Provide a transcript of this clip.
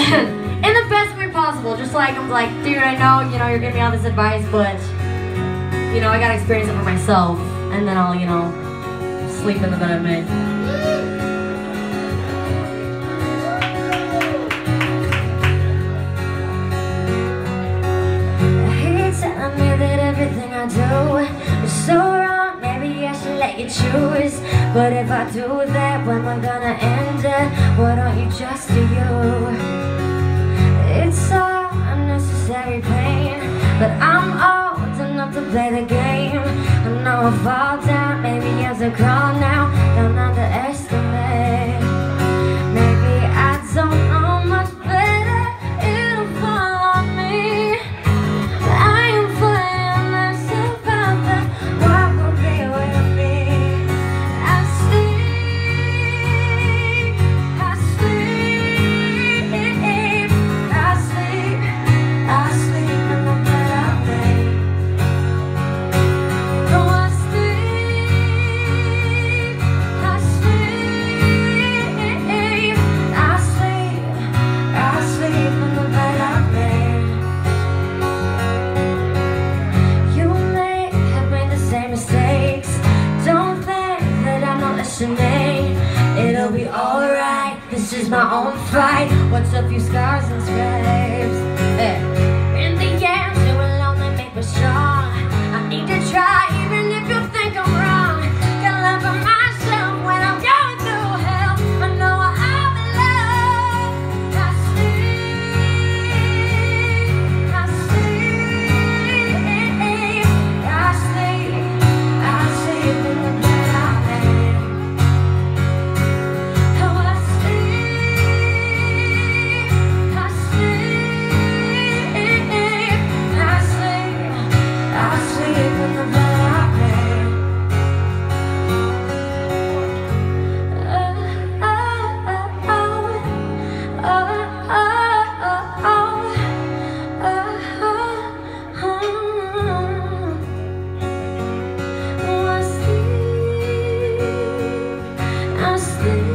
in the best way possible. Just like I'm like, dude, I know, you know, you're giving me all this advice, but you know, I gotta experience it for myself, and then I'll, you know, sleep in the bed I made. I hate telling me that everything I do is so wrong. Maybe I should let you choose. But if I do that, when we're gonna end it, why don't you just do you? Unnecessary pain, but I'm old enough to play the game. I know I alright. This is my own fight. What's a few scars and scrapes? Eh. You.